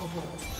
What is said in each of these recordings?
Unstoppable.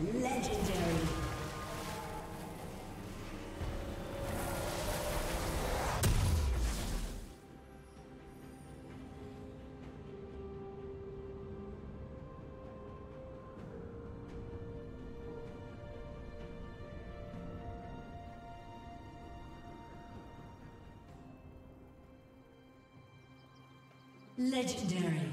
Legendary. Legendary.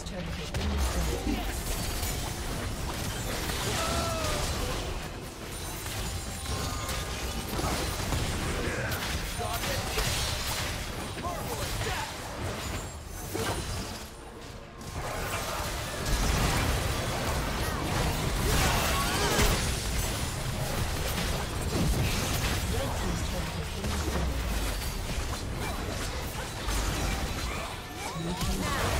team's turret has been destroyed. Now!